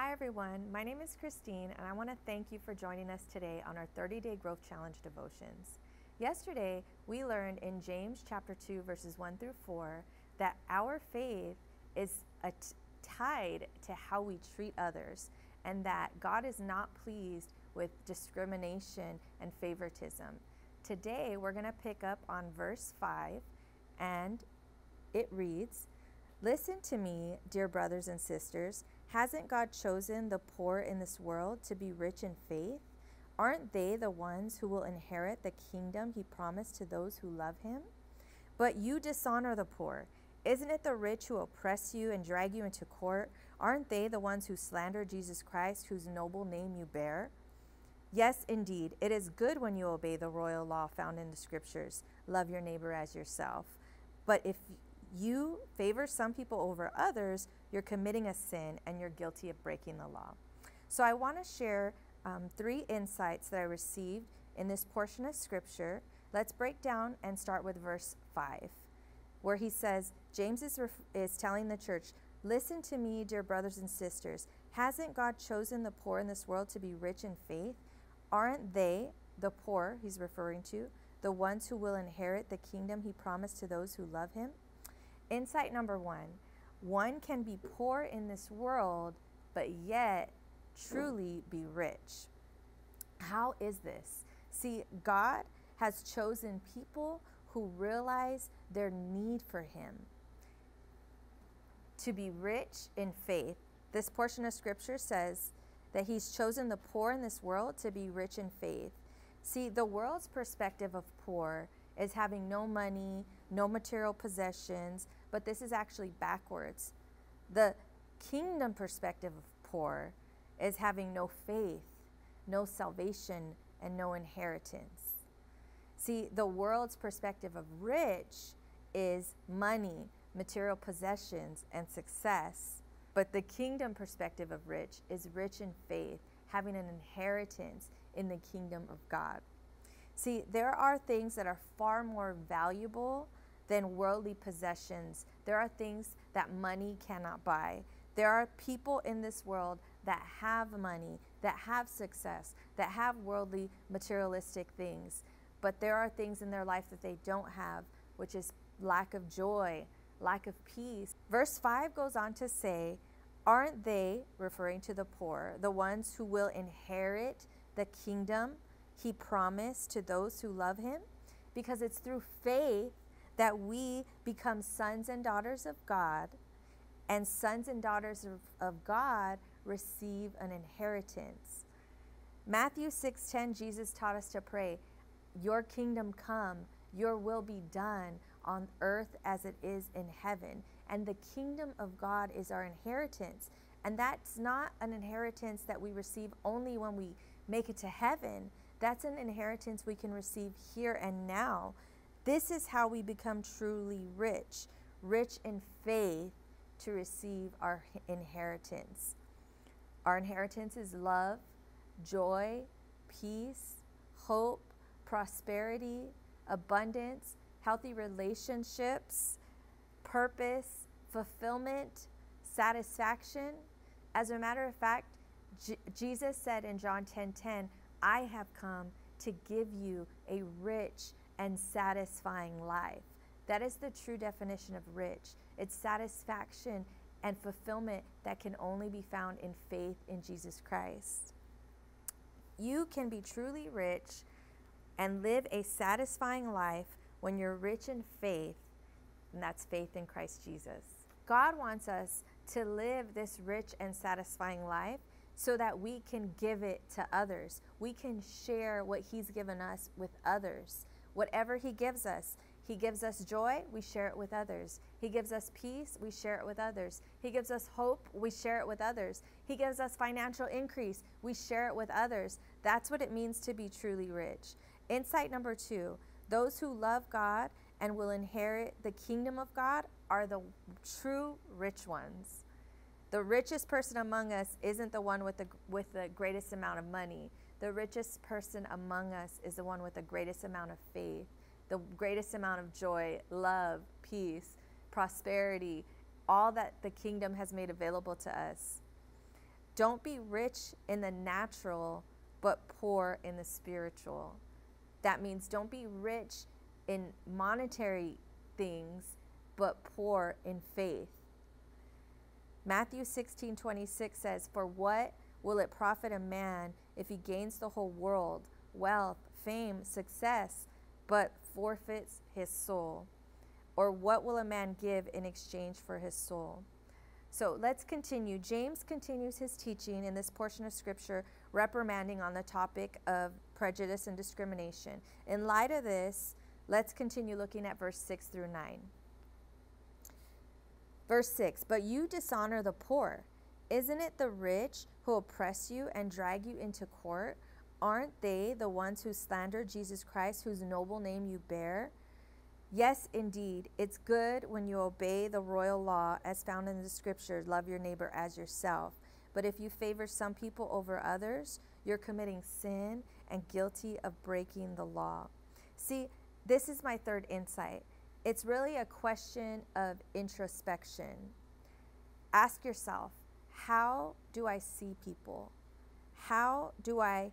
Hi, everyone. My name is Christine, and I want to thank you for joining us today on our 30 day growth challenge devotions. Yesterday, we learned in James chapter 2, verses 1 through 4, that our faith is tied to how we treat others, and that God is not pleased with discrimination and favoritism. Today, we're going to pick up on verse 5, and it reads Listen to me, dear brothers and sisters. Hasn't God chosen the poor in this world to be rich in faith? Aren't they the ones who will inherit the kingdom he promised to those who love him? But you dishonor the poor. Isn't it the rich who oppress you and drag you into court? Aren't they the ones who slander Jesus Christ, whose noble name you bear? Yes, indeed, it is good when you obey the royal law found in the scriptures love your neighbor as yourself. But if you favor some people over others, you're committing a sin and you're guilty of breaking the law. So I want to share um, three insights that I received in this portion of scripture. Let's break down and start with verse 5, where he says, James is, is telling the church, Listen to me, dear brothers and sisters. Hasn't God chosen the poor in this world to be rich in faith? Aren't they, the poor, he's referring to, the ones who will inherit the kingdom he promised to those who love him? Insight number one one can be poor in this world, but yet truly be rich. How is this? See, God has chosen people who realize their need for Him to be rich in faith. This portion of scripture says that He's chosen the poor in this world to be rich in faith. See, the world's perspective of poor is having no money, no material possessions, but this is actually backwards. The kingdom perspective of poor is having no faith, no salvation, and no inheritance. See, the world's perspective of rich is money, material possessions, and success. But the kingdom perspective of rich is rich in faith, having an inheritance in the kingdom of God. See, there are things that are far more valuable than worldly possessions. There are things that money cannot buy. There are people in this world that have money, that have success, that have worldly materialistic things. But there are things in their life that they don't have, which is lack of joy, lack of peace. Verse 5 goes on to say, Aren't they, referring to the poor, the ones who will inherit the kingdom he promised to those who love him? Because it's through faith that we become sons and daughters of God, and sons and daughters of, of God receive an inheritance. Matthew 6:10 Jesus taught us to pray, "Your kingdom come, your will be done on earth as it is in heaven." And the kingdom of God is our inheritance. And that's not an inheritance that we receive only when we make it to heaven. That's an inheritance we can receive here and now. This is how we become truly rich, rich in faith to receive our inheritance. Our inheritance is love, joy, peace, hope, prosperity, abundance, healthy relationships, purpose, fulfillment, satisfaction. As a matter of fact, J- Jesus said in John 10:10, 10, 10, "I have come to give you a rich and satisfying life. That is the true definition of rich. It's satisfaction and fulfillment that can only be found in faith in Jesus Christ. You can be truly rich and live a satisfying life when you're rich in faith, and that's faith in Christ Jesus. God wants us to live this rich and satisfying life so that we can give it to others. We can share what He's given us with others. Whatever He gives us, He gives us joy, we share it with others. He gives us peace, we share it with others. He gives us hope, we share it with others. He gives us financial increase, we share it with others. That's what it means to be truly rich. Insight number two those who love God and will inherit the kingdom of God are the true rich ones. The richest person among us isn't the one with the, with the greatest amount of money. The richest person among us is the one with the greatest amount of faith, the greatest amount of joy, love, peace, prosperity, all that the kingdom has made available to us. Don't be rich in the natural, but poor in the spiritual. That means don't be rich in monetary things, but poor in faith. Matthew 16 26 says, For what will it profit a man if he gains the whole world, wealth, fame, success, but forfeits his soul? Or what will a man give in exchange for his soul? So let's continue. James continues his teaching in this portion of scripture, reprimanding on the topic of prejudice and discrimination. In light of this, let's continue looking at verse 6 through 9. Verse 6 But you dishonor the poor. Isn't it the rich who oppress you and drag you into court? Aren't they the ones who slander Jesus Christ, whose noble name you bear? Yes, indeed, it's good when you obey the royal law as found in the scriptures love your neighbor as yourself. But if you favor some people over others, you're committing sin and guilty of breaking the law. See, this is my third insight. It's really a question of introspection. Ask yourself, how do I see people? How do I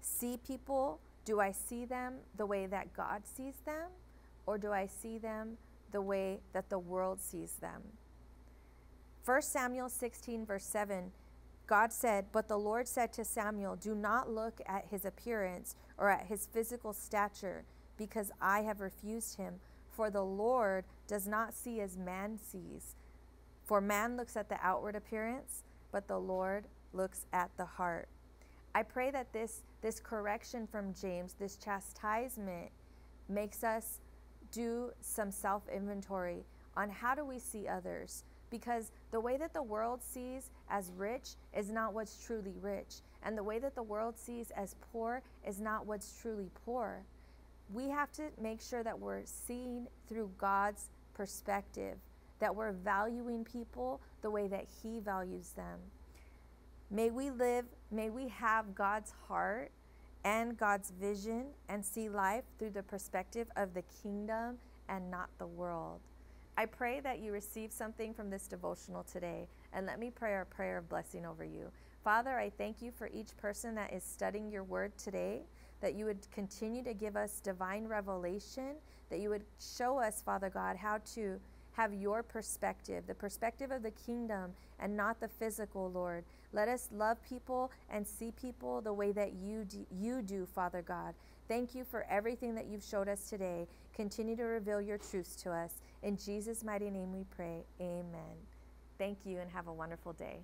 see people? Do I see them the way that God sees them? Or do I see them the way that the world sees them? 1 Samuel 16, verse 7, God said, But the Lord said to Samuel, Do not look at his appearance or at his physical stature, because I have refused him. For the Lord does not see as man sees. For man looks at the outward appearance, but the Lord looks at the heart. I pray that this, this correction from James, this chastisement, makes us do some self inventory on how do we see others because the way that the world sees as rich is not what's truly rich and the way that the world sees as poor is not what's truly poor we have to make sure that we're seeing through God's perspective that we're valuing people the way that he values them may we live may we have God's heart and God's vision and see life through the perspective of the kingdom and not the world. I pray that you receive something from this devotional today, and let me pray a prayer of blessing over you. Father, I thank you for each person that is studying your word today, that you would continue to give us divine revelation, that you would show us, Father God, how to have your perspective, the perspective of the kingdom and not the physical, Lord. Let us love people and see people the way that you do, you do, Father God. Thank you for everything that you've showed us today. Continue to reveal your truths to us. In Jesus' mighty name we pray. Amen. Thank you and have a wonderful day.